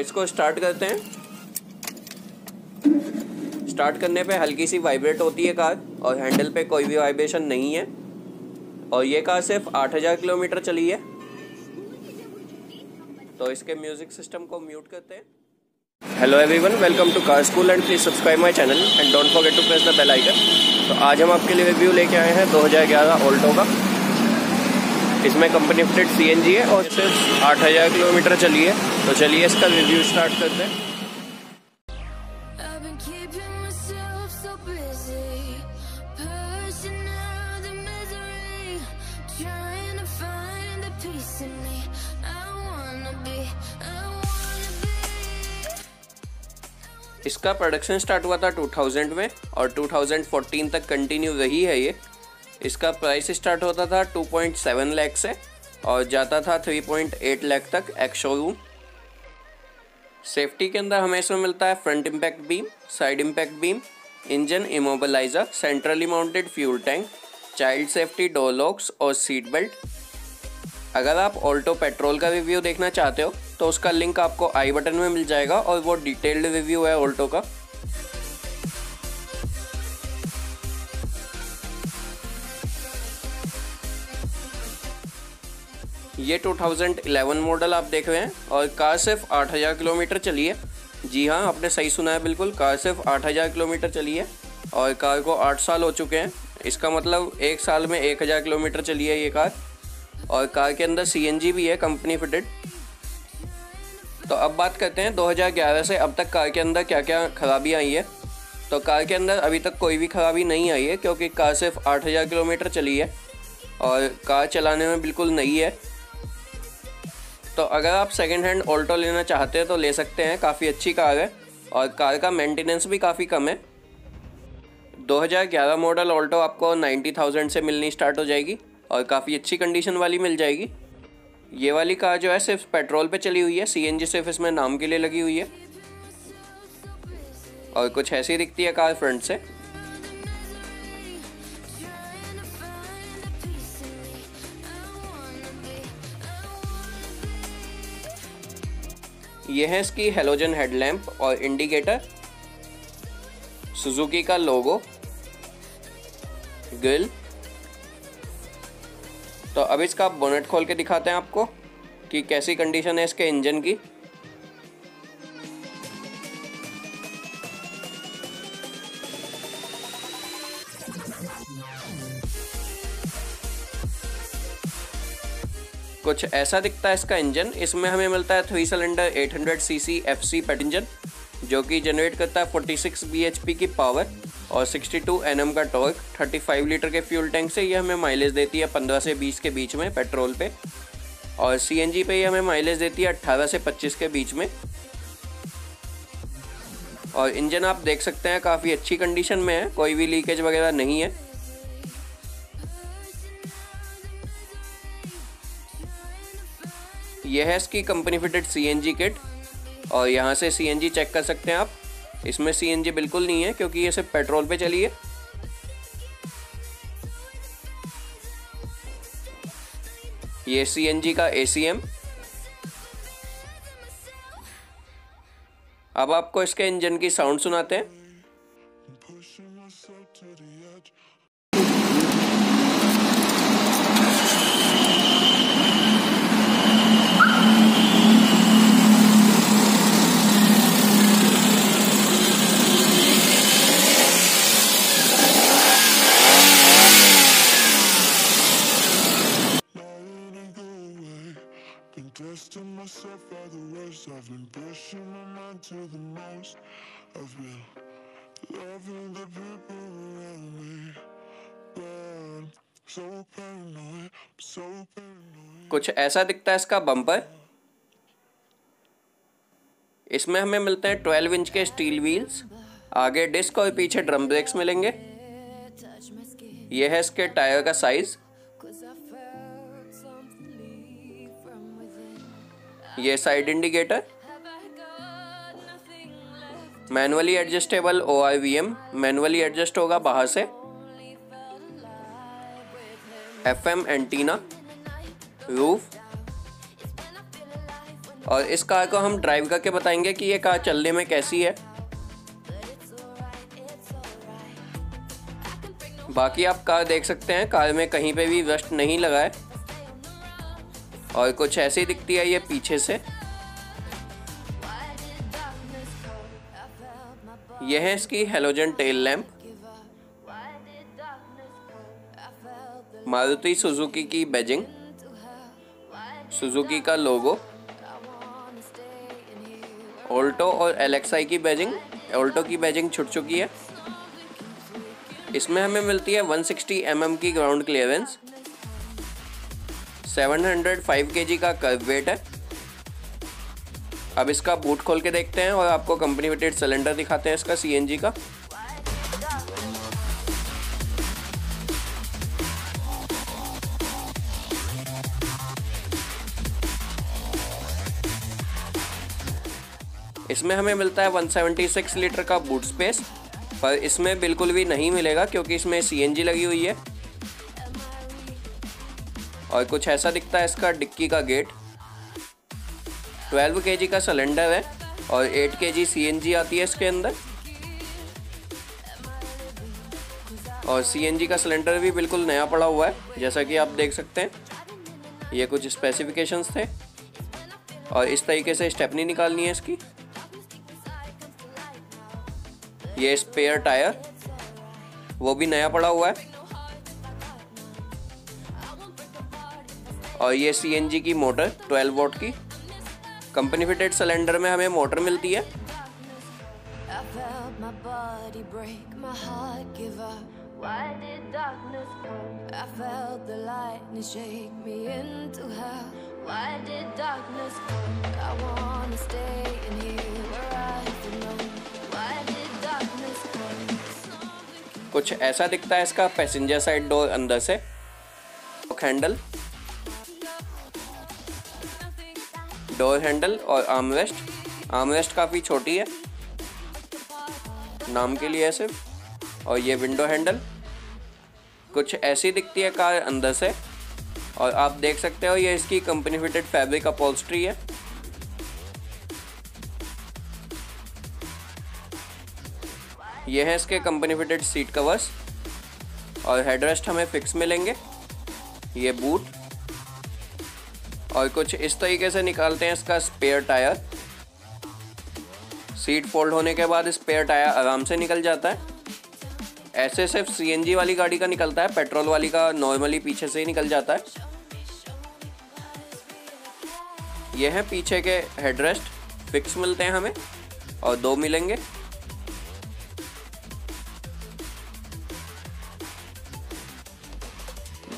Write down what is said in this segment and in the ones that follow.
इसको स्टार्ट करते हैं। स्टार्ट करने पे हल्की सी वाइब्रेट होती है कार और हैंडल पे कोई भी वाइब्रेशन नहीं है। और ये कार सिर्फ़ 8000 किलोमीटर चली है। तो इसके म्यूज़िक सिस्टम को म्यूट करते हैं। Hello everyone welcome to car school and please subscribe my channel and don't forget to press the bell icon तो आज हम आपके लिए रिव्यू लेके आए हैं 2011 ऑल्टो का। इसमें कंपनी फिटेड सी है और सिर्फ़ 8000 किलोमीटर चली है तो चलिए इसका रिव्यू स्टार्ट करते हैं। इसका प्रोडक्शन स्टार्ट हुआ था 2000 में और 2014 तक कंटिन्यू रही है ये। इसका प्राइस स्टार्ट होता था 2.7 लाख से और जाता था 3.8 लाख तक एक्स शोरूम सेफ्टी के अंदर हमें इसमें मिलता है front impact beam side impact beam engine immobilizer centrally mounted fuel tank child safety door locks और सीट बेल्ट अगर आप ऑल्टो पेट्रोल का रिव्यू देखना चाहते हो तो उसका लिंक आपको आई बटन में मिल जाएगा और वो डिटेल्ड रिव्यू है ऑल्टो का। ये 2011 मॉडल आप देख रहे हैं और कार सिर्फ़ 8000 किलोमीटर चली है। जी हाँ आपने सही सुना है बिल्कुल, कार सिर्फ़ 8000 किलोमीटर चली है और कार को 8 साल हो चुके हैं। इसका मतलब एक साल में 1000 किलोमीटर चली है ये कार और कार के अंदर सीएनजी भी है कंपनी फिटेड तो अब बात करते हैं 2011 से अब तक कार के अंदर क्या क्या खराबी आई है। तो कार के अंदर अभी तक कोई भी खराबी नहीं आई है क्योंकि कार सिर्फ़ 8000 किलोमीटर चली है और कार चलाने में बिल्कुल नई है। तो अगर आप सेकेंड हैंड ऑल्टो लेना चाहते हैं तो ले सकते हैं। काफ़ी अच्छी कार है और कार का मेंटेनेंस भी काफ़ी कम है। 2011 मॉडल ऑल्टो आपको 90,000 से मिलनी स्टार्ट हो जाएगी और काफ़ी अच्छी कंडीशन वाली मिल जाएगी। ये वाली कार जो है सिर्फ़ पेट्रोल पे चली हुई है। सीएनजी सिर्फ़ इसमें नाम के लिए लगी हुई है। और कुछ ऐसी दिखती है कार फ्रंट से। यह है इसकी हेलोजन हेडलैम्प और इंडिकेटर सुजुकी का लोगो ग्रिल तो अब इसका बोनेट खोल के दिखाते हैं आपको कि कैसी कंडीशन है इसके इंजन की। कुछ ऐसा दिखता है इसका इंजन। इसमें हमें मिलता है थ्री सिलेंडर 800 सीसी एफसी पेट इंजन, जो कि जनरेट करता है 46 bhp की पावर और 62 टू एन एम का टॉर्क 35 लीटर के फ्यूल टैंक से ये हमें माइलेज देती है 15 से 20 के बीच में पेट्रोल पे। और सी एन जी पे ये हमें माइलेज देती है 18 से 25 के बीच में। और इंजन आप देख सकते हैं, काफ़ी अच्छी कंडीशन में है, कोई भी लीकेज वगैरह नहीं है। यह है इसकी कंपनी फिटेड सी किट और यहाँ से सी चेक कर सकते हैं आप। इसमें सी बिल्कुल नहीं है, क्योंकि ये सिर्फ़ पेट्रोल पे चली है। ये CNG का एसीएम अब आपको इसके इंजन की साउंड सुनाते हैं। To the most. I've been loving the people around me. But so paranoid, so paranoid. कुछ ऐसा दिखता है इसका बम्पर इसमें हमें मिलते हैं 12 इंच के स्टील व्हील्स आगे डिस्क और पीछे ड्रम ब्रेक्स मिलेंगे। यह है इसके टायर का साइज़ ये side indicator manually adjustable O I V M manually adjust होगा बाहर से। F M antenna, roof. और इस कार को हम ड्राइव करके बताएँगे कि ये कार चलने में कैसी है। बाकी आप कार देख सकते हैं, कार में कहीं पे भी रस्ट नहीं लगा है। और कुछ ऐसी दिखती है ये पीछे से। यह है इसकी halogen tail lamp Maruti Suzuki की बैजिंग सुजुकी का लोगो ऑल्टो और एलेक्साई की बैजिंग ऑल्टो की बैजिंग छुट चुकी है. इसमें हमें मिलती है 160 सिक्सटी mm की ग्राउंड क्लियरेंस 705 kg का कर्व वेट है. अब इसका बूट खोल के देखते हैं और आपको कंपनी वेटेड सिलेंडर दिखाते हैं इसका सीएनजी का। इसमें हमें मिलता है 176 लीटर का बूट स्पेस पर इसमें बिल्कुल भी नहीं मिलेगा क्योंकि इसमें सीएनजी लगी हुई है। और कुछ ऐसा दिखता है इसका डिक्की का गेट 12 के का सिलेंडर है और एट के जी सी एन जी आती है इसके अंदर। और सी एन जी का सिलेंडर भी बिल्कुल नया पड़ा हुआ है, जैसा कि आप देख सकते हैं। ये कुछ स्पेसिफिकेशंस थे। और इस तरीके से स्टेपनी निकालनी है इसकी। ये स्पेयर टायर वो भी नया पड़ा हुआ है। और ये सीएनजी की मोटर 12 वोट की। कंपनी फिटेड सिलेंडर में हमें मोटर मिलती है। कुछ ऐसा दिखता है इसका पैसेंजर साइड डोर अंदर से। हैंडल डोर हैंडल और आर्मरेस्ट आर्मरेस्ट काफ़ी छोटी है। नाम के लिए सिर्फ़। और ये विंडो हैंडल कुछ ऐसी दिखती है कार अंदर से। और आप देख सकते हो ये इसकी कंपनी फिटेड फैब्रिक अपॉल्स्ट्री है। ये है इसके कंपनी फिटेड सीट कवर्स और हेडरेस्ट हमें फिक्स मिलेंगे। ये बूट और कुछ इस तरीके से निकालते हैं इसका स्पेयर टायर सीट फोल्ड होने के बाद स्पेयर टायर आराम से निकल जाता है। ऐसे सिर्फ़ सीएनजी वाली गाड़ी का निकलता है पेट्रोल वाली का नॉर्मली पीछे से ही निकल जाता है। यह है पीछे के हेडरेस्ट फिक्स मिलते हैं हमें और दो मिलेंगे।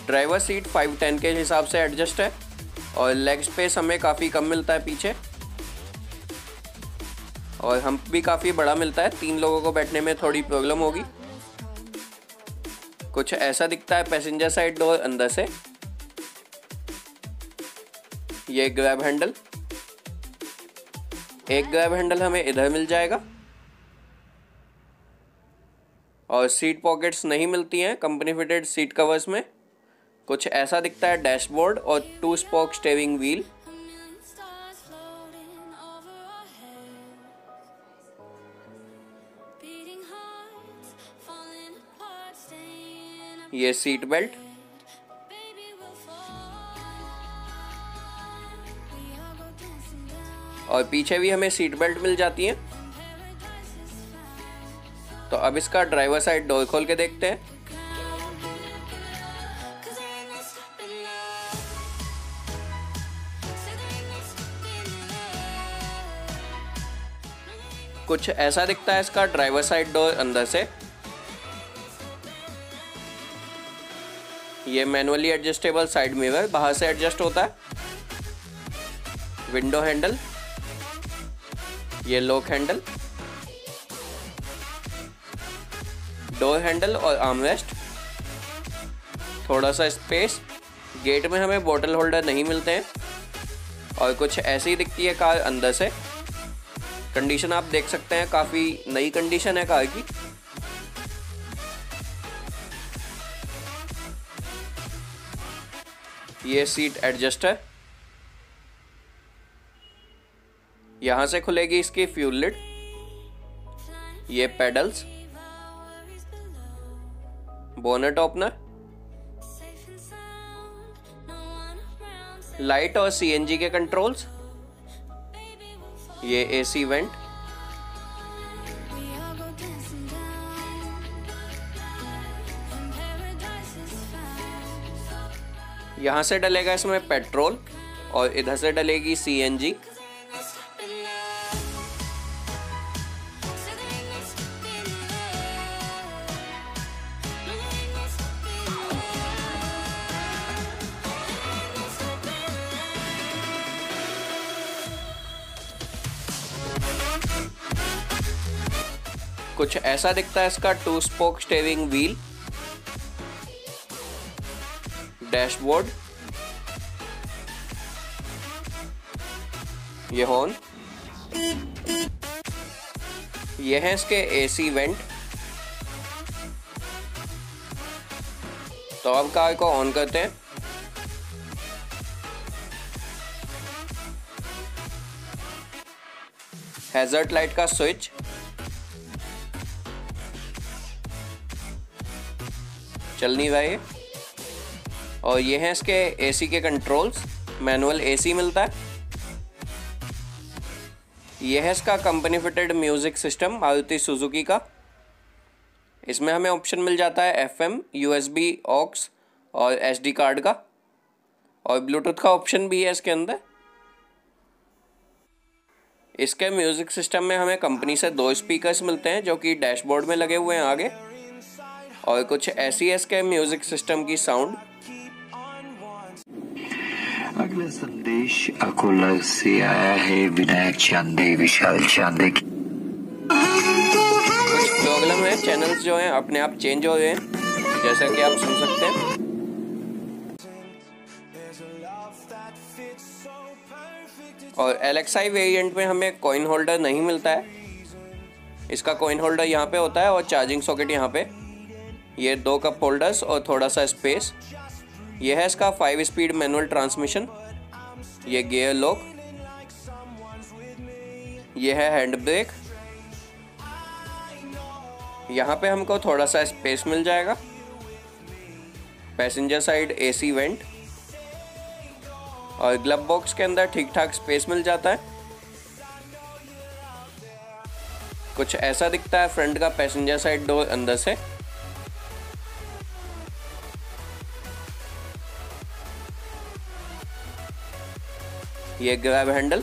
ड्राइवर सीट 510 के हिसाब से एडजस्ट है। और लेग स्पेस हमें काफ़ी कम मिलता है पीछे। और हम भी काफ़ी बड़ा मिलता है। तीन लोगों को बैठने में थोड़ी प्रॉब्लम होगी। कुछ ऐसा दिखता है पैसेंजर साइड डोर अंदर से। ये ग्रैब हैंडल एक ग्रैब हैंडल हमें इधर मिल जाएगा। और सीट पॉकेट्स नहीं मिलती हैं कंपनी फिटेड सीट कवर्स में। कुछ ऐसा दिखता है डैशबोर्ड और टू स्पोक स्टेविंग व्हील। ये सीट बेल्ट और पीछे भी हमें सीट बेल्ट मिल जाती है। तो अब इसका ड्राइवर साइड डोर खोल के देखते हैं। कुछ ऐसा दिखता है इसका ड्राइवर साइड डोर अंदर से। ये मैनुअली एडजस्टेबल साइड मिरर बाहर से एडजस्ट होता है। विंडो हैंडल ये लॉक हैंडल डोर हैंडल और आर्मरेस्ट थोड़ा सा स्पेस गेट में हमें बोतल होल्डर नहीं मिलते हैं। और कुछ ऐसी दिखती है कार अंदर से। कंडीशन आप देख सकते हैं, काफ़ी नई कंडीशन है कार की। ये सीट एडजस्ट है। यहाँ से खुलेगी इसकी फ्यूल लिड ये पेडल्स बोनेट ओपनर लाइट और सीएनजी के कंट्रोल्स ये एसी वेंट यहाँ से डलेगा इसमें पेट्रोल और इधर से डलेगी सीएनजी कुछ ऐसा दिखता है इसका? Two spoke steering wheel dashboard ये हॉर्न ये है इसके एसी वेंट तो अब कार को ऑन करते हैं। हैजर्ट लाइट का स्विच चल नहीं रहा है और ये हैं इसके एसी के कंट्रोल्स मैनुअल एसी मिलता है। ये है इसका company fitted music system Maruti Suzuki का। इसमें हमें ऑप्शन मिल जाता है F M U S B aux और एस डी कार्ड का। और ब्लूटूथ का ऑप्शन भी है इसके अंदर। इसके म्यूज़िक सिस्टम में हमें कंपनी से दो स्पीकर्स मिलते हैं, जो कि डैशबोर्ड में लगे हुए हैं आगे। और कुछ ऐसी है इसके म्यूज़िक सिस्टम की साउंड अगला संदेश अकोला से आया है विनायक चांदे विशाल चांदे की। कुछ प्रॉब्लम है चैनल्स जो हैं अपने आप चेंज हो रहे हैं जैसा कि आप सुन सकते हैं। और एलेक्साई वेरिएंट में हमें कॉइन होल्डर नहीं मिलता है। इसका कॉइन होल्डर यहाँ पे होता है और चार्जिंग सॉकेट यहाँ पे। ये दो कप होल्डर्स और थोड़ा सा स्पेस यह है इसका फाइव स्पीड मैनुअल ट्रांसमिशन ये गियर लॉक ये है हैंड ब्रेक यहाँ पे हमको थोड़ा सा स्पेस मिल जाएगा। पैसेंजर साइड एसी वेंट और ग्लब बॉक्स के अंदर ठीक ठाक स्पेस मिल जाता है। कुछ ऐसा दिखता है फ्रंट का पैसेंजर साइड डोर अंदर से। ये ग्रैब हैंडल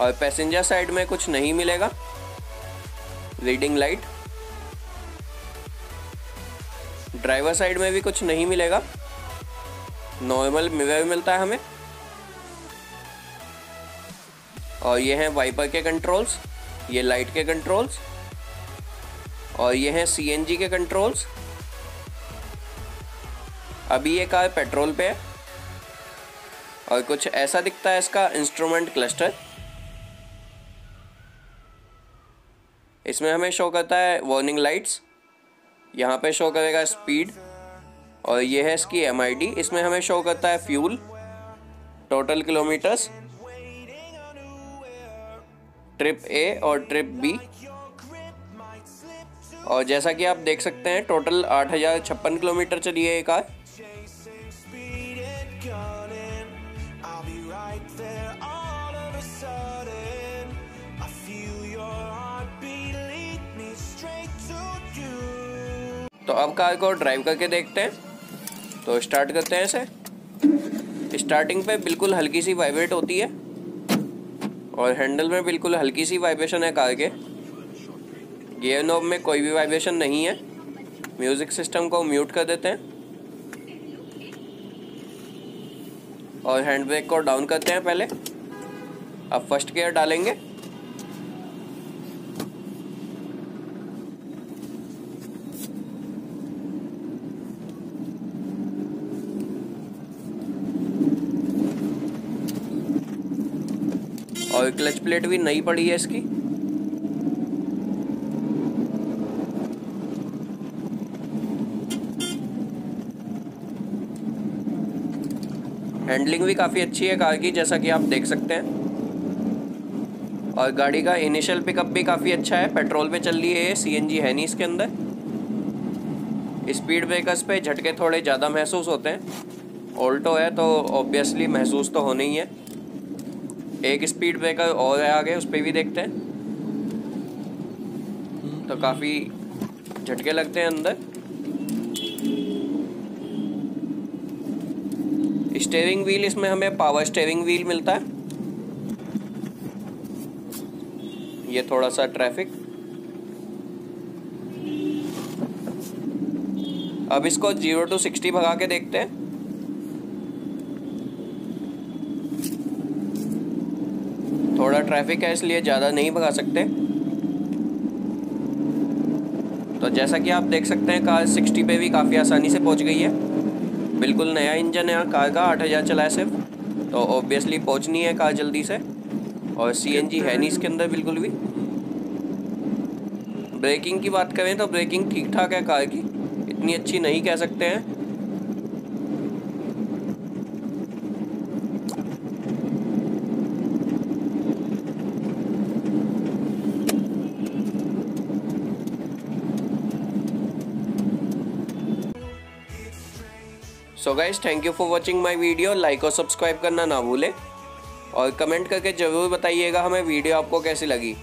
और पैसेंजर साइड में कुछ नहीं मिलेगा। रीडिंग लाइट ड्राइवर साइड में भी कुछ नहीं मिलेगा। नॉर्मल मिरर मिलता है हमें। और ये हैं वाइपर के कंट्रोल्स ये लाइट के कंट्रोल्स और ये हैं सीएनजी के कंट्रोल्स अभी ये कार पेट्रोल पे है। और कुछ ऐसा दिखता है इसका इंस्ट्रूमेंट क्लस्टर इसमें हमें शो करता है वार्निंग लाइट्स यहाँ पे शो करेगा स्पीड और ये है इसकी एमआईडी इसमें हमें शो करता है fuel total kilometres trip A और ट्रिप बी और जैसा कि आप देख सकते हैं टोटल आठ हज़ार छप्पन किलोमीटर चली है ये कार तो अब कार को ड्राइव करके देखते हैं। तो स्टार्ट करते हैं इसे। स्टार्टिंग पे बिल्कुल हल्की सी वाइब्रेट होती है। और हैंडल में बिल्कुल हल्की सी वाइब्रेशन है कार के। गियर नोब में कोई भी वाइब्रेशन नहीं है। म्यूज़िक सिस्टम को म्यूट कर देते हैं। और हैंड ब्रेक को डाउन करते हैं पहले। अब फ़र्स्ट गियर डालेंगे। और क्लच प्लेट भी नई पड़ी है इसकी। हैंडलिंग भी काफ़ी अच्छी है कार की, जैसा कि आप देख सकते हैं। और गाड़ी का इनिशियल पिकअप भी काफ़ी अच्छा है। पेट्रोल पे चल रही है ये सी है नहीं इसके अंदर। स्पीड ब्रेकर्स पे झटके थोड़े ज़्यादा महसूस होते हैं। ऑल्टो है तो ऑब्वियसली महसूस तो होने ही है। एक स्पीड ब्रेकर और है आगे उस पर भी देखते हैं। तो काफ़ी झटके लगते हैं अंदर। स्टेयरिंग व्हील इसमें हमें पावर स्टेयरिंग व्हील मिलता है। ये थोड़ा सा ट्रैफ़िक अब इसको ज़ीरो टू सिक्सटी भगा के देखते हैं। ट्रैफ़िक है इसलिए ज़्यादा नहीं भगा सकते। तो जैसा कि आप देख सकते हैं कार सिक्सटी पे भी काफ़ी आसानी से पहुँच गई है। बिल्कुल नया इंजन है कार का आठ हज़ार चला है सिर्फ़। तो ऑब्वियसली पहुंचनी है कार जल्दी से। और सीएनजी है नहीं इसके अंदर बिल्कुल भी। ब्रेकिंग की बात करें तो ब्रेकिंग ठीक ठाक है कार की। इतनी अच्छी नहीं कह सकते हैं। So guys thank you for watching my video like और सब्सक्राइब करना ना भूलें। और कमेंट करके ज़रूर बताइएगा हमें वीडियो आपको कैसी लगी।